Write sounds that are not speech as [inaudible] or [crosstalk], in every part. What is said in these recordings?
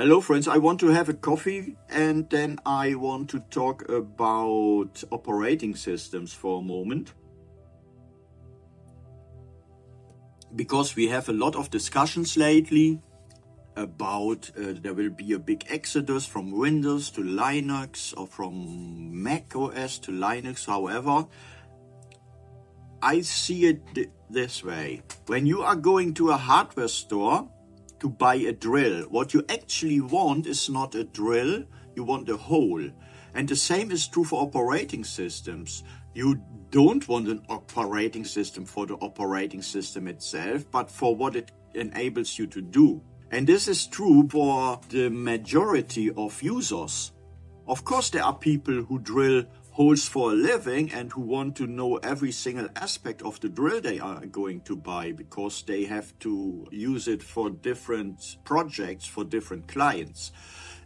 Hello, friends. I want to have a coffee and then I want to talk about operating systems for a moment. Because we have a lot of discussions lately about uh, there will be a big exodus from Windows to Linux or from Mac OS to Linux, however. I see it th this way. When you are going to a hardware store to buy a drill, what you actually want is not a drill, you want a hole. And the same is true for operating systems. You don't want an operating system for the operating system itself, but for what it enables you to do. And this is true for the majority of users. Of course, there are people who drill holes for a living and who want to know every single aspect of the drill they are going to buy because they have to use it for different projects for different clients.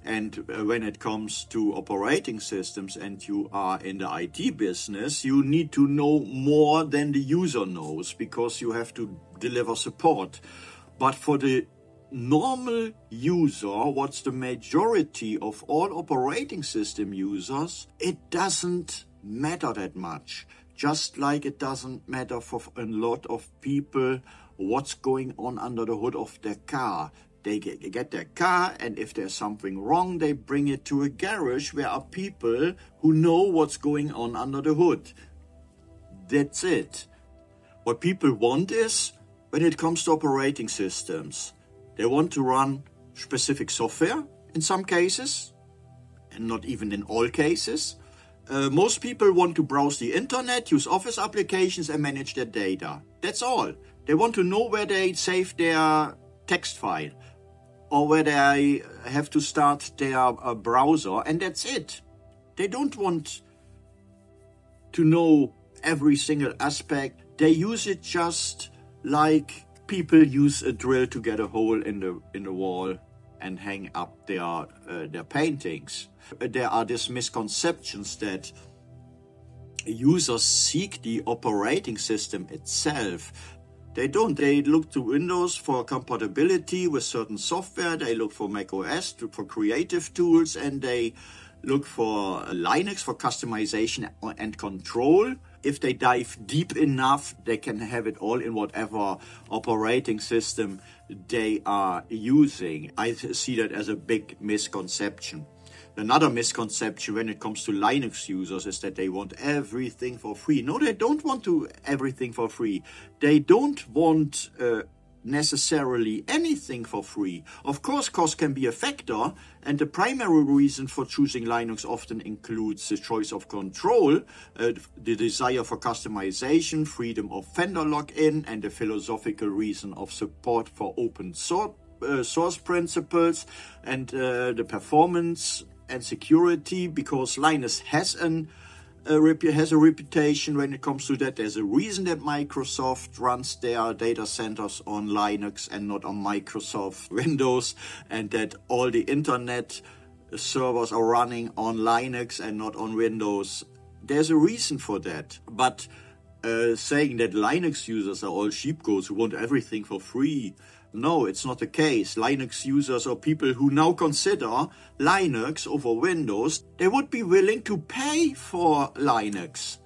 And uh, when it comes to operating systems and you are in the IT business, you need to know more than the user knows because you have to deliver support. But for the normal user, what's the majority of all operating system users, it doesn't matter that much. Just like it doesn't matter for a lot of people what's going on under the hood of their car. They get their car, and if there's something wrong, they bring it to a garage where are people who know what's going on under the hood. That's it. What people want is, when it comes to operating systems, they want to run specific software in some cases, and not even in all cases. Uh, most people want to browse the internet, use office applications, and manage their data. That's all. They want to know where they save their text file or where they have to start their uh, browser, and that's it. They don't want to know every single aspect. They use it just like people use a drill to get a hole in the in the wall and hang up their uh, their paintings. There are these misconceptions that users seek the operating system itself. They don't. They look to Windows for compatibility with certain software. They look for Mac OS to, for creative tools, and they look for Linux for customization and control if they dive deep enough, they can have it all in whatever operating system they are using. I see that as a big misconception. Another misconception when it comes to Linux users is that they want everything for free. No, they don't want to everything for free. They don't want uh, necessarily anything for free. Of course, cost can be a factor, and the primary reason for choosing Linux often includes the choice of control, uh, the desire for customization, freedom of vendor lock-in, and the philosophical reason of support for open source, uh, source principles and uh, the performance and security because Linux has an a has a reputation when it comes to that. There's a reason that Microsoft runs their data centers on Linux and not on Microsoft [laughs] Windows, and that all the internet servers are running on Linux and not on Windows. There's a reason for that. But uh, saying that Linux users are all sheepgoats who want everything for free no, it's not the case. Linux users or people who now consider Linux over Windows, they would be willing to pay for Linux.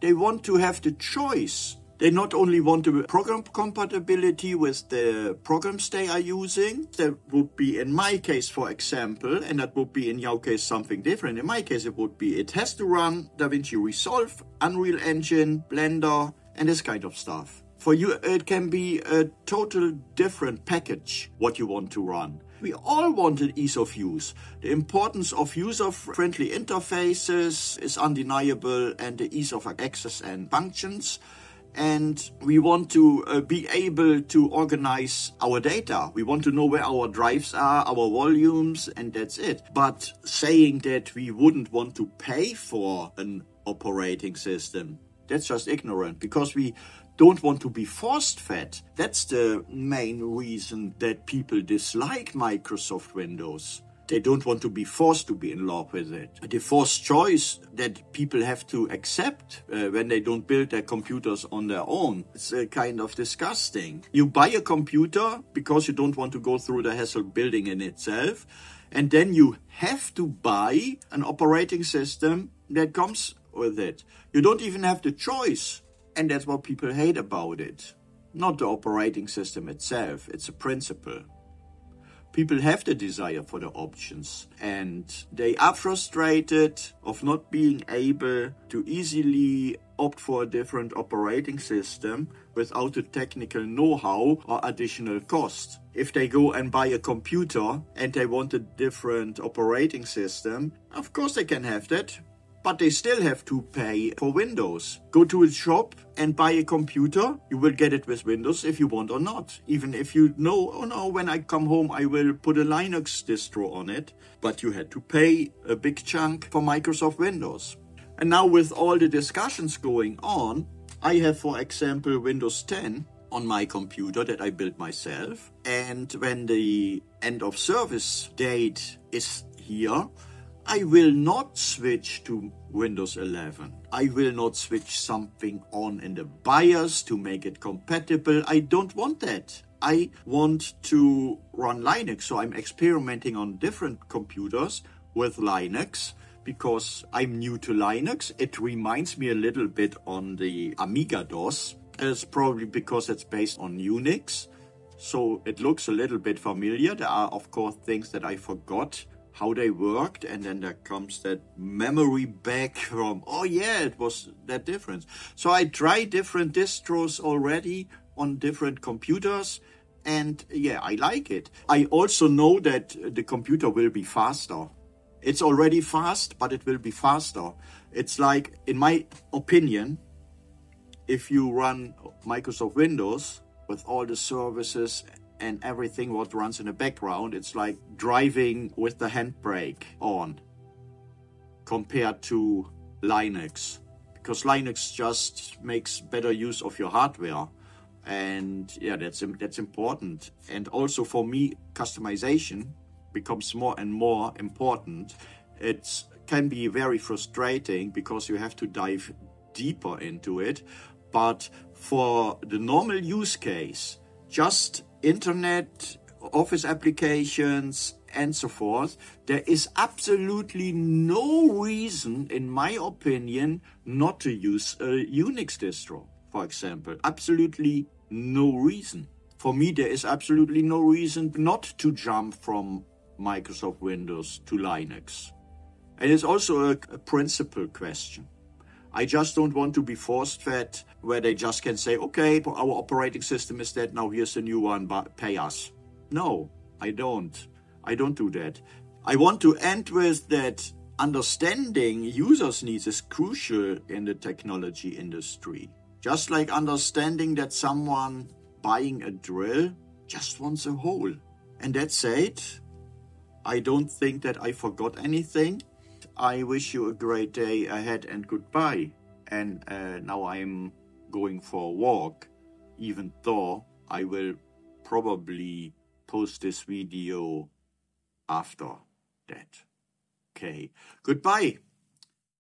They want to have the choice. They not only want the program compatibility with the programs they are using, that would be in my case, for example, and that would be in your case something different. In my case, it would be it has to run DaVinci Resolve, Unreal Engine, Blender, and this kind of stuff. For you, it can be a total different package what you want to run. We all wanted ease of use. The importance of user-friendly interfaces is undeniable and the ease of access and functions. And we want to uh, be able to organize our data. We want to know where our drives are, our volumes, and that's it. But saying that we wouldn't want to pay for an operating system, that's just ignorant because we don't want to be forced fed. That's the main reason that people dislike Microsoft Windows. they don't want to be forced to be in love with it. The forced choice that people have to accept uh, when they don't build their computers on their own. It's uh, kind of disgusting. You buy a computer because you don't want to go through the hassle building in itself. And then you have to buy an operating system that comes with it. You don't even have the choice. And that's what people hate about it. Not the operating system itself, it's a principle people have the desire for the options and they are frustrated of not being able to easily opt for a different operating system without the technical know-how or additional cost. If they go and buy a computer and they want a different operating system, of course they can have that but they still have to pay for Windows. Go to a shop and buy a computer. You will get it with Windows if you want or not. Even if you know, oh no, when I come home, I will put a Linux distro on it. But you had to pay a big chunk for Microsoft Windows. And now with all the discussions going on, I have, for example, Windows 10 on my computer that I built myself. And when the end of service date is here, I will not switch to Windows 11. I will not switch something on in the BIOS to make it compatible. I don't want that. I want to run Linux, so I'm experimenting on different computers with Linux because I'm new to Linux. It reminds me a little bit on the Amiga DOS. It's probably because it's based on Unix. So it looks a little bit familiar. There are, of course, things that I forgot how they worked and then there comes that memory back from oh yeah it was that difference. So i tried different distros already on different computers and yeah i like it. I also know that the computer will be faster. It's already fast but it will be faster. It's like in my opinion if you run microsoft windows with all the services and everything what runs in the background. It's like driving with the handbrake on compared to Linux. Because Linux just makes better use of your hardware. And yeah that's that's important. And also for me customization becomes more and more important. It can be very frustrating because you have to dive deeper into it. But for the normal use case just internet, office applications, and so forth, there is absolutely no reason, in my opinion, not to use a Unix distro, for example. Absolutely no reason. For me, there is absolutely no reason not to jump from Microsoft Windows to Linux. And it's also a, a principle question. I just don't want to be forced fed where they just can say, okay, our operating system is dead, now here's a new one, but pay us. No, I don't. I don't do that. I want to end with that understanding users' needs is crucial in the technology industry. Just like understanding that someone buying a drill just wants a hole. And that's it. I don't think that I forgot anything. I wish you a great day ahead and goodbye. And uh, now I'm going for a walk, even though I will probably post this video after that. Okay, goodbye.